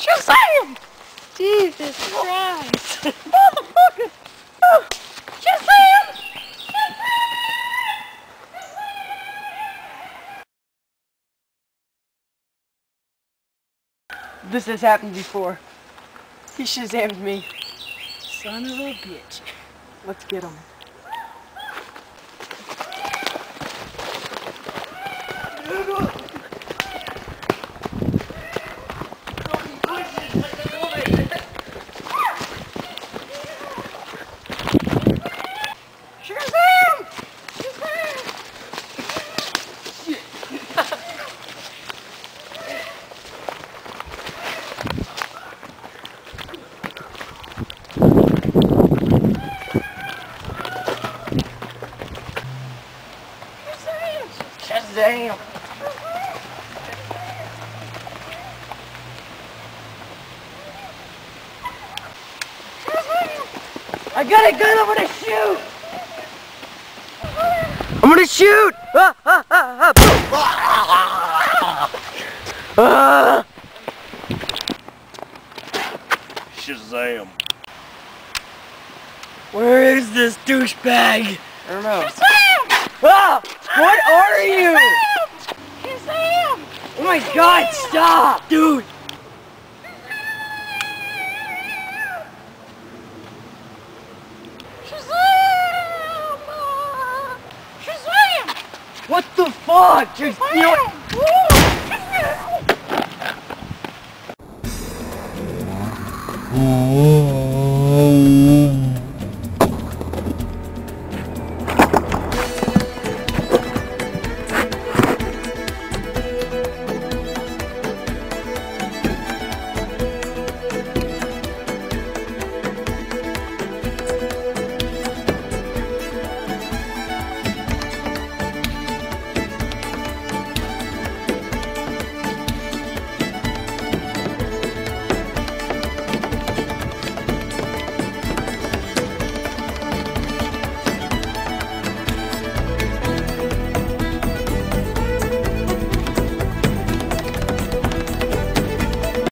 Shazam! Jesus Christ! Oh, Motherfucker! This has happened before. He Shazammed me. Son of a bitch. Let's get him. Shazam! Shazam! I got a gun, I'm gonna shoot! I'm gonna shoot! Ah, ah, ah, ah. Ah. Shazam. Where is this douchebag? I don't know. Shazam! Ah! What are you? Shazam! Oh my god, stop! Dude! Shazam! Shazam! What the fuck? Just, you know what?